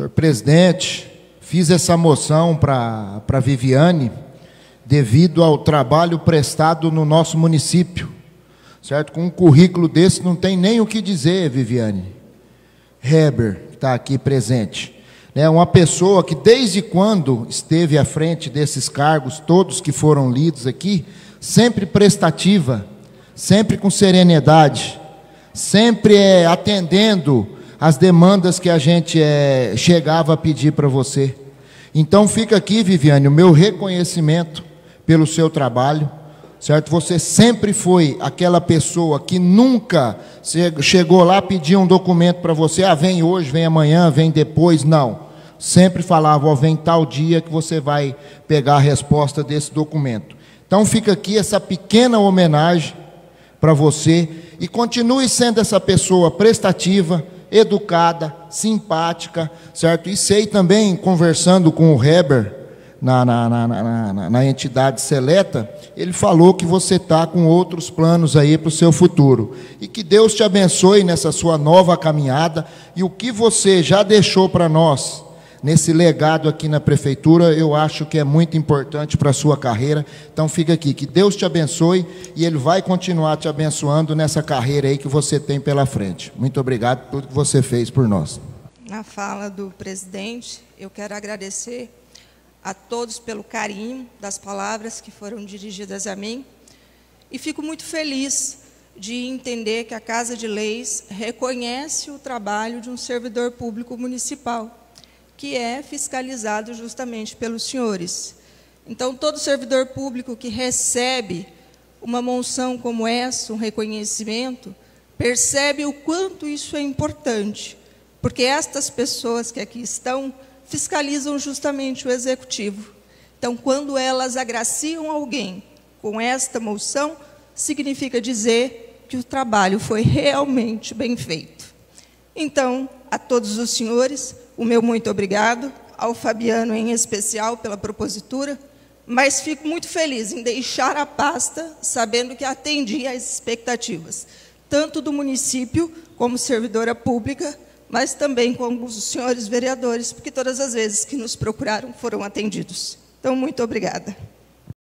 Senhor presidente, fiz essa moção para a Viviane devido ao trabalho prestado no nosso município. Certo? Com um currículo desse não tem nem o que dizer, Viviane. Heber, que está aqui presente. É uma pessoa que, desde quando esteve à frente desses cargos, todos que foram lidos aqui, sempre prestativa, sempre com serenidade, sempre é, atendendo as demandas que a gente é, chegava a pedir para você. Então fica aqui, Viviane, o meu reconhecimento pelo seu trabalho, certo? Você sempre foi aquela pessoa que nunca chegou lá pedir um documento para você, ah, vem hoje, vem amanhã, vem depois, não. Sempre falava, ó, vem tal dia que você vai pegar a resposta desse documento. Então fica aqui essa pequena homenagem para você e continue sendo essa pessoa prestativa, educada, simpática, certo? E sei também, conversando com o Heber, na, na, na, na, entidade seleta, ele falou que você está com outros planos aí para o seu futuro. E que Deus te abençoe nessa sua nova caminhada. E o que você já deixou para nós, nesse legado aqui na prefeitura, eu acho que é muito importante para a sua carreira. Então fica aqui, que Deus te abençoe e Ele vai continuar te abençoando nessa carreira aí que você tem pela frente. Muito obrigado por tudo que você fez por nós. Na fala do presidente, eu quero agradecer a todos pelo carinho das palavras que foram dirigidas a mim e fico muito feliz de entender que a Casa de Leis reconhece o trabalho de um servidor público municipal que é fiscalizado justamente pelos senhores. Então, todo servidor público que recebe uma monção como essa, um reconhecimento, percebe o quanto isso é importante, porque estas pessoas que aqui estão fiscalizam justamente o executivo. Então, quando elas agraciam alguém com esta moção, significa dizer que o trabalho foi realmente bem feito. Então, a todos os senhores, o meu muito obrigado, ao Fabiano em especial pela propositura, mas fico muito feliz em deixar a pasta sabendo que atendi às expectativas, tanto do município como servidora pública, mas também como os senhores vereadores, porque todas as vezes que nos procuraram foram atendidos. Então, muito obrigada.